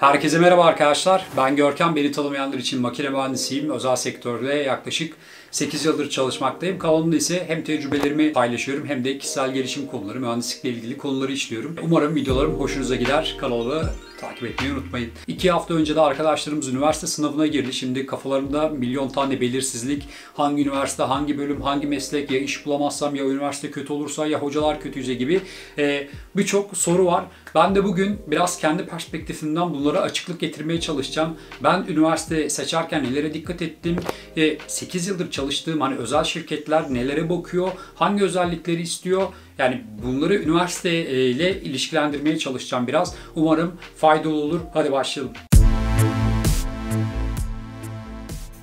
Herkese merhaba arkadaşlar. Ben Görkem. Beni tanımayanlar için makine mühendisiyim. Özel sektörde yaklaşık 8 yıldır çalışmaktayım. Kanalımda ise hem tecrübelerimi paylaşıyorum hem de kişisel gelişim konuları, mühendislikle ilgili konuları işliyorum. Umarım videolarım hoşunuza gider. Kanalı takip etmeyi unutmayın. İki hafta önce de arkadaşlarımız üniversite sınavına girdi. Şimdi kafalarında milyon tane belirsizlik. Hangi üniversite, hangi bölüm, hangi meslek, ya iş bulamazsam, ya üniversite kötü olursa, ya hocalar kötüyse gibi e, birçok soru var. Ben de bugün biraz kendi perspektifimden bunlara açıklık getirmeye çalışacağım. Ben üniversite seçerken nelere dikkat ettim? E, 8 yıldır çalıştığım hani özel şirketler nelere bakıyor? Hangi özellikleri istiyor? Yani bunları üniversite ile ilişkilendirmeye çalışacağım biraz. Umarım faydalı olur. Hadi başlayalım.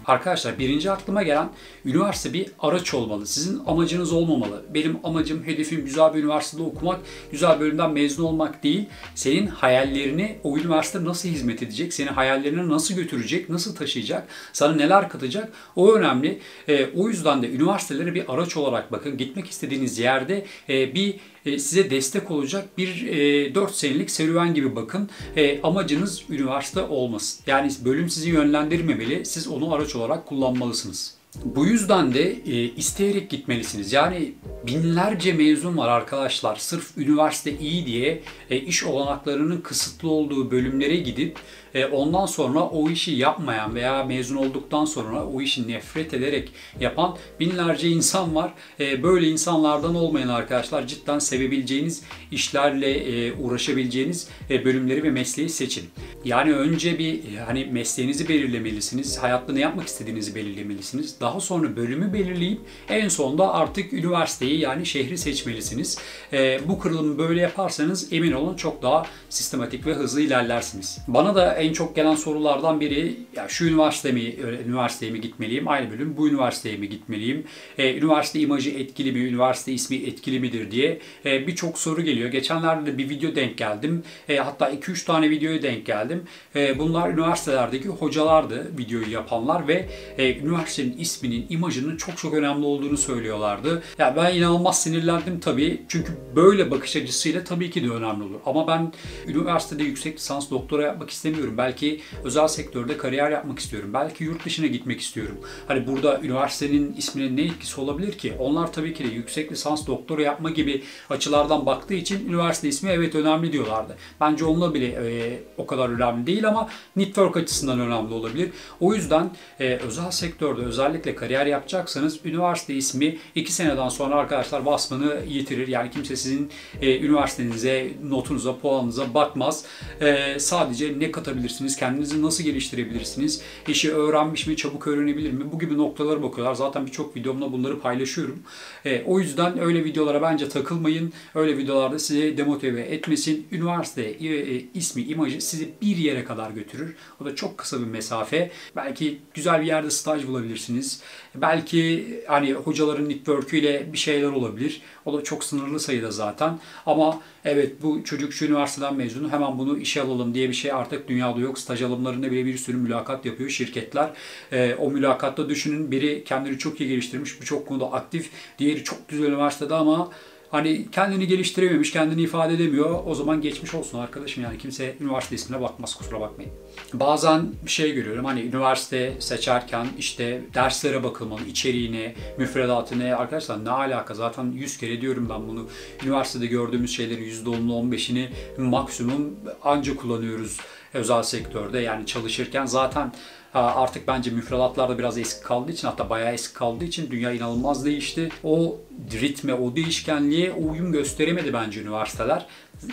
Arkadaşlar birinci aklıma gelen üniversite bir araç olmalı. Sizin amacınız olmamalı. Benim amacım, hedefim güzel bir üniversitede okumak, güzel bölümden mezun olmak değil. Senin hayallerini o üniversite nasıl hizmet edecek, seni hayallerine nasıl götürecek, nasıl taşıyacak, sana neler katacak o önemli. E, o yüzden de üniversitelere bir araç olarak bakın. Gitmek istediğiniz yerde e, bir size destek olacak bir e, 4 senelik serüven gibi bakın. E, amacınız üniversite olmasın. Yani bölüm sizi yönlendirmemeli, siz onu araç olarak kullanmalısınız. Bu yüzden de e, isteyerek gitmelisiniz. Yani binlerce mezun var arkadaşlar. Sırf üniversite iyi diye e, iş olanaklarının kısıtlı olduğu bölümlere gidip e, ondan sonra o işi yapmayan veya mezun olduktan sonra o işi nefret ederek yapan binlerce insan var. E, böyle insanlardan olmayan arkadaşlar cidden sevebileceğiniz işlerle e, uğraşabileceğiniz e, bölümleri ve mesleği seçin. Yani önce bir e, hani mesleğinizi belirlemelisiniz. Hayatta ne yapmak istediğinizi belirlemelisiniz. Daha sonra bölümü belirleyip en sonunda artık üniversiteyi yani şehri seçmelisiniz. E, bu kırılımı böyle yaparsanız emin olun çok daha sistematik ve hızlı ilerlersiniz. Bana da en çok gelen sorulardan biri ya şu üniversite mi, üniversiteye mi gitmeliyim? Aynı bölüm bu üniversiteye mi gitmeliyim? E, üniversite imajı etkili mi? Üniversite ismi etkili midir diye e, birçok soru geliyor. Geçenlerde de bir video denk geldim. E, hatta 2-3 tane videoya denk geldim. E, bunlar üniversitelerdeki hocalardı videoyu yapanlar ve e, üniversitenin isminin, imajının çok çok önemli olduğunu söylüyorlardı. Ya yani ben inanılmaz sinirlendim tabii. Çünkü böyle bakış açısıyla tabii ki de önemli olur. Ama ben üniversitede yüksek lisans doktora yapmak istemiyorum. Belki özel sektörde kariyer yapmak istiyorum. Belki yurt dışına gitmek istiyorum. Hani burada üniversitenin isminin ne etkisi olabilir ki? Onlar tabii ki de yüksek lisans doktora yapma gibi açılardan baktığı için üniversite ismi evet önemli diyorlardı. Bence onunla bile e, o kadar önemli değil ama network açısından önemli olabilir. O yüzden e, özel sektörde özellikle kariyer yapacaksanız üniversite ismi 2 seneden sonra arkadaşlar vasfını yitirir. Yani kimse sizin e, üniversitenize, notunuza, puanınıza bakmaz. E, sadece ne katabilirsiniz? Kendinizi nasıl geliştirebilirsiniz? İşi öğrenmiş mi? Çabuk öğrenebilir mi? Bu gibi noktalara bakıyorlar. Zaten birçok videomda bunları paylaşıyorum. E, o yüzden öyle videolara bence takılmayın. Öyle videolarda sizi demotive etmesin. Üniversite e, e, ismi, imajı sizi bir yere kadar götürür. O da çok kısa bir mesafe. Belki güzel bir yerde staj bulabilirsiniz. Belki hani hocaların network'üyle bir şeyler olabilir. O da çok sınırlı sayıda zaten. Ama evet bu çocuk şu üniversiteden mezunu hemen bunu işe alalım diye bir şey artık dünyada yok. Staj alımlarında bile bir sürü mülakat yapıyor şirketler. E, o mülakatta düşünün biri kendini çok iyi geliştirmiş, birçok konuda aktif. Diğeri çok güzel üniversitede ama hani kendini geliştirememiş, kendini ifade edemiyor. O zaman geçmiş olsun arkadaşım yani kimse üniversite ismine bakmaz kusura bakmayın. Bazen bir şey görüyorum hani üniversite seçerken işte derslere bakılmalı, içeriğine, müfredatine arkadaşlar ne alaka zaten 100 kere diyorum ben bunu. Üniversitede gördüğümüz şeylerin %10'unu 15'ini maksimum anca kullanıyoruz özel sektörde yani çalışırken zaten Artık bence müfredatlarda biraz eski kaldığı için hatta bayağı eski kaldığı için dünya inanılmaz değişti. O ritme, o değişkenliğe uyum gösteremedi bence üniversiteler.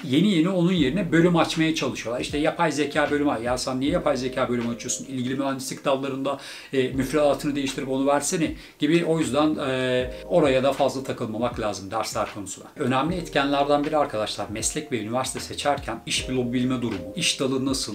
Yeni yeni onun yerine bölüm açmaya çalışıyorlar. İşte yapay zeka bölümü, ya sen niye yapay zeka bölümü açıyorsun? İlgili mühendislik dallarında e, müfredatını değiştirip onu versene gibi. O yüzden e, oraya da fazla takılmamak lazım dersler konusunda. Önemli etkenlerden biri arkadaşlar meslek ve üniversite seçerken iş bulabilme durumu, iş dalı nasıl,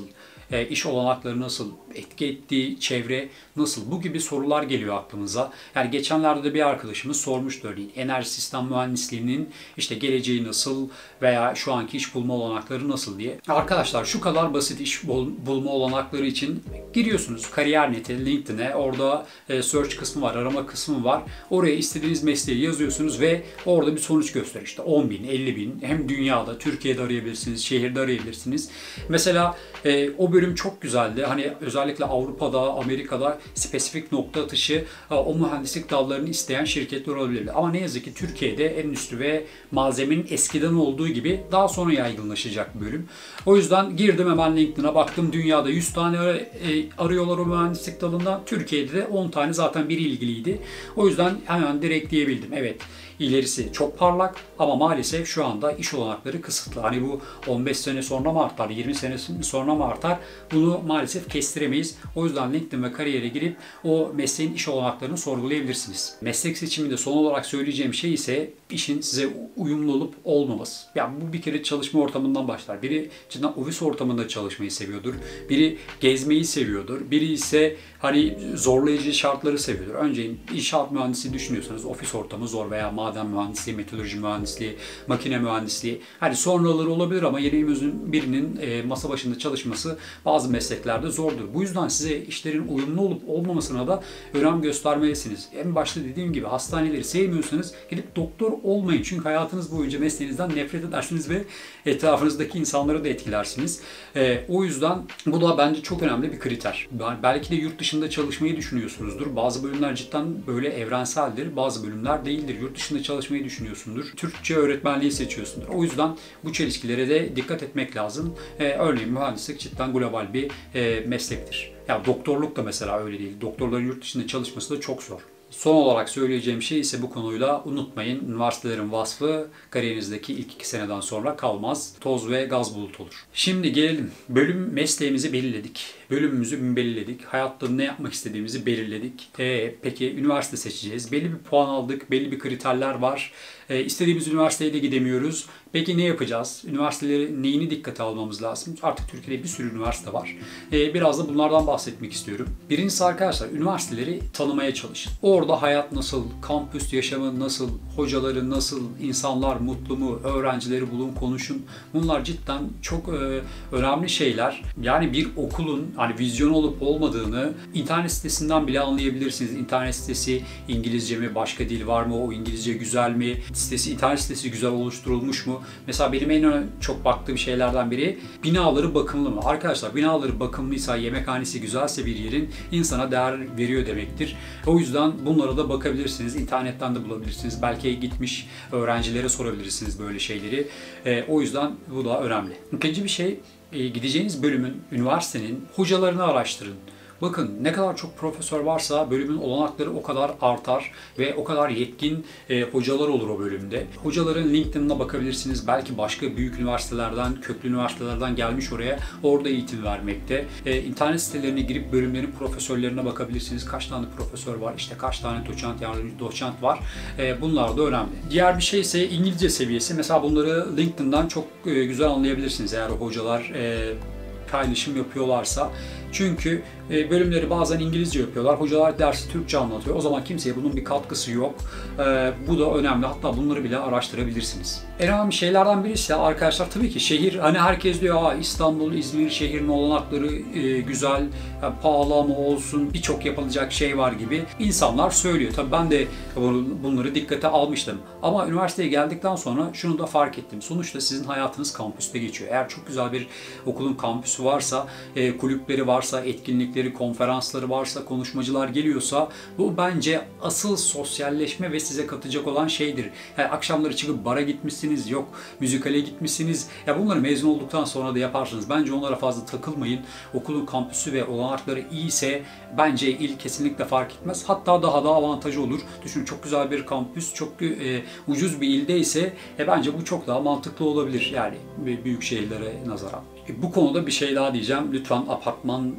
e, iş olanakları nasıl, etki ettiği çevre nasıl? Bu gibi sorular geliyor aklımıza. Yani geçenlerde de bir arkadaşımız sormuştu örneğin enerji sistem mühendisliğinin işte geleceği nasıl veya şu anki iş bulma olanakları nasıl diye. Arkadaşlar şu kadar basit iş bulma olanakları için giriyorsunuz kariyer.net'e, LinkedIn'e orada e, search kısmı var, arama kısmı var. Oraya istediğiniz mesleği yazıyorsunuz ve orada bir sonuç gösteriyor. İşte 10 bin, 50 bin hem dünyada, Türkiye'de arayabilirsiniz, şehirde arayabilirsiniz. Mesela E, o bölüm çok güzeldi. Hani özellikle Avrupa'da, Amerika'da spesifik nokta atışı e, o mühendislik dallarını isteyen şirketler olabilir. Ama ne yazık ki Türkiye'de endüstri ve malzemenin eskiden olduğu gibi daha sonra yaygınlaşacak bölüm. O yüzden girdim hemen LinkedIn'a baktım. Dünyada 100 tane e, arıyorlar o mühendislik dalında. Türkiye'de de 10 tane zaten biri ilgiliydi. O yüzden hemen direkt diyebildim. Evet ilerisi çok parlak ama maalesef şu anda iş olanakları kısıtlı. Hani bu 15 sene sonra mı artar, 20 sene sonra mı artar bunu maalesef kestiremeyiz. O yüzden LinkedIn ve kariyere girip o mesleğin iş olanaklarını sorgulayabilirsiniz. Meslek seçiminde son olarak söyleyeceğim şey ise işin size uyumlu olup olmaması. Yani bu bir kere çalışma ortamından başlar. Biri cidden ofis ortamında çalışmayı seviyordur. Biri gezmeyi seviyordur. Biri ise hani zorlayıcı şartları seviyordur. Önce inşaat mühendisi düşünüyorsanız ofis ortamı zor veya maden mühendisliği, metalurji mühendisliği, makine mühendisliği. Hani sonraları olabilir ama yerimizin birinin e, masa başında çalışması bazı mesleklerde zordur. Bu yüzden size işlerin uyumlu olup olmamasına da önem göstermelisiniz. En başta dediğim gibi hastaneleri sevmiyorsanız gidip doktor olmayın. Çünkü hayatınız boyunca mesleğinizden nefret edersiniz ve etrafınızdaki insanları da etkilersiniz. E, o yüzden bu da bence çok önemli bir kriter. Belki de yurt dışında çalışmayı düşünüyorsunuzdur. Bazı bölümler cidden böyle evrenseldir. Bazı bölümler değildir. Yurt dışında çalışmayı düşünüyorsundur. Türkçe öğretmenliği seçiyorsundur. O yüzden bu çelişkilere de dikkat etmek lazım. E, örneğin mühendislik cidden global bir e, meslektir. Ya doktorluk da mesela öyle değil. Doktorların yurt dışında çalışması da çok zor. Son olarak söyleyeceğim şey ise bu konuyla unutmayın. Üniversitelerin vasfı kariyerinizdeki ilk iki seneden sonra kalmaz. Toz ve gaz bulut olur. Şimdi gelelim. Bölüm mesleğimizi belirledik. Bölümümüzü belirledik. Hayatta ne yapmak istediğimizi belirledik. E, peki üniversite seçeceğiz. Belli bir puan aldık. Belli bir kriterler var. E, istediğimiz üniversiteye de gidemiyoruz. Peki ne yapacağız? Üniversiteleri neyini dikkate almamız lazım? Artık Türkiye'de bir sürü üniversite var. Ee, biraz da bunlardan bahsetmek istiyorum. Birincisi arkadaşlar üniversiteleri tanımaya çalışın. Orada hayat nasıl, kampüs yaşamı nasıl, hocaları nasıl, insanlar mutlu mu, öğrencileri bulun konuşun. Bunlar cidden çok e, önemli şeyler. Yani bir okulun hani vizyon olup olmadığını internet sitesinden bile anlayabilirsiniz. İnternet sitesi İngilizce mi, başka dil var mı, o İngilizce güzel mi, sitesi internet sitesi güzel oluşturulmuş mu? Mesela benim en çok baktığım şeylerden biri binaları bakımlı mı? Arkadaşlar binaları bakımlıysa, yemekhanesi güzelse bir yerin insana değer veriyor demektir. O yüzden bunlara da bakabilirsiniz. İnternetten de bulabilirsiniz. Belki gitmiş öğrencilere sorabilirsiniz böyle şeyleri. E, o yüzden bu da önemli. İkinci bir şey gideceğiniz bölümün, üniversitenin hocalarını araştırın. Bakın ne kadar çok profesör varsa bölümün olanakları o kadar artar ve o kadar yetkin e, hocalar olur o bölümde. Hocaların LinkedIn'ına bakabilirsiniz. Belki başka büyük üniversitelerden, köklü üniversitelerden gelmiş oraya orada eğitim vermekte. E, internet sitelerine girip bölümlerin profesörlerine bakabilirsiniz. Kaç tane profesör var, işte kaç tane doçent, yardımcı doçent var. E, bunlar da önemli. Diğer bir şey ise İngilizce seviyesi. Mesela bunları LinkedIn'dan çok e, güzel anlayabilirsiniz eğer hocalar e, paylaşım yapıyorlarsa. Çünkü e, bölümleri bazen İngilizce yapıyorlar. Hocalar dersi Türkçe anlatıyor. O zaman kimseye bunun bir katkısı yok. E, bu da önemli. Hatta bunları bile araştırabilirsiniz. En önemli şeylerden birisi arkadaşlar tabii ki şehir. Hani herkes diyor Aa, İstanbul, İzmir şehrin olanakları e, güzel, pahalı ama olsun birçok yapılacak şey var gibi insanlar söylüyor. Tabii ben de bunları dikkate almıştım. Ama üniversiteye geldikten sonra şunu da fark ettim. Sonuçta sizin hayatınız kampüste geçiyor. Eğer çok güzel bir okulun kampüsü varsa, kulüpleri varsa, etkinlikleri etkinlikleri, konferansları varsa, konuşmacılar geliyorsa bu bence asıl sosyalleşme ve size katacak olan şeydir. Yani akşamları çıkıp bara gitmişsiniz, yok müzikale gitmişsiniz. Ya bunları mezun olduktan sonra da yaparsınız. Bence onlara fazla takılmayın. Okulun kampüsü ve olanakları iyiyse bence il kesinlikle fark etmez. Hatta daha da avantajı olur. Düşünün çok güzel bir kampüs, çok e, ucuz bir ilde ise e, bence bu çok daha mantıklı olabilir. Yani büyük şehirlere nazaran. E, bu konuda bir şey daha diyeceğim. Lütfen apartman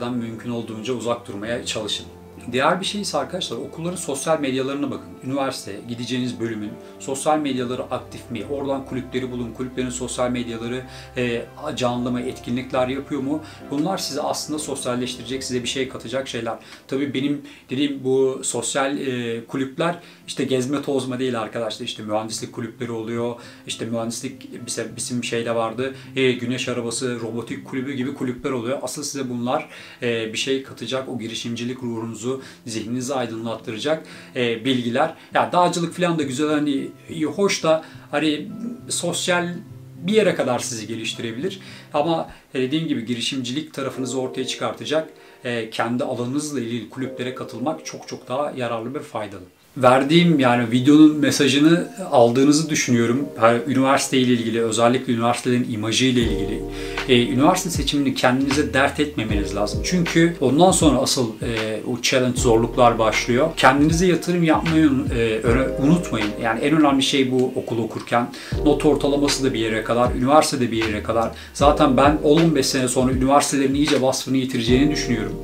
üniversitelerden mümkün olduğunca uzak durmaya çalışın. Diğer bir şey ise arkadaşlar okulların sosyal medyalarına bakın. Üniversite, gideceğiniz bölümün sosyal medyaları aktif mi? Oradan kulüpleri bulun. Kulüplerin sosyal medyaları e, canlı mı? Etkinlikler yapıyor mu? Bunlar size aslında sosyalleştirecek, size bir şey katacak şeyler. Tabii benim dediğim bu sosyal e, kulüpler işte gezme tozma değil arkadaşlar. İşte mühendislik kulüpleri oluyor. İşte mühendislik bizim, şeyde vardı. E, güneş arabası, robotik kulübü gibi kulüpler oluyor. Asıl size bunlar e, bir şey katacak. O girişimcilik ruhunuzu, zihninizi aydınlattıracak e, bilgiler. Ya yani dağcılık falan da güzel hani hoş da hani sosyal bir yere kadar sizi geliştirebilir. Ama dediğim gibi girişimcilik tarafınızı ortaya çıkartacak e, kendi alanınızla ilgili kulüplere katılmak çok çok daha yararlı ve faydalı verdiğim yani videonun mesajını aldığınızı düşünüyorum. Üniversite ile ilgili, özellikle üniversitelerin imajı ile ilgili. E, üniversite seçimini kendinize dert etmemeniz lazım. Çünkü ondan sonra asıl e, o challenge zorluklar başlıyor. Kendinize yatırım yapmayı e, unutmayın. Yani en önemli şey bu okul okurken. Not ortalaması da bir yere kadar, üniversitede bir yere kadar. Zaten ben 15 sene sonra üniversitelerin iyice vasfını yitireceğini düşünüyorum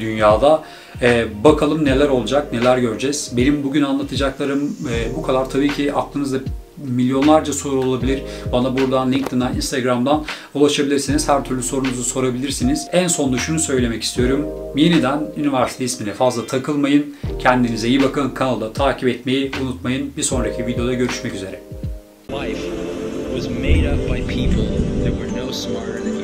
dünyada. Ee, bakalım neler olacak, neler göreceğiz. Benim bugün anlatacaklarım e, bu kadar. Tabii ki aklınızda milyonlarca soru olabilir. Bana buradan LinkedIn'dan, Instagram'dan ulaşabilirsiniz. Her türlü sorunuzu sorabilirsiniz. En sonunda şunu söylemek istiyorum. Yeniden üniversite ismine fazla takılmayın. Kendinize iyi bakın. Kanalda takip etmeyi unutmayın. Bir sonraki videoda görüşmek üzere. Life was made up by people that were no smarter than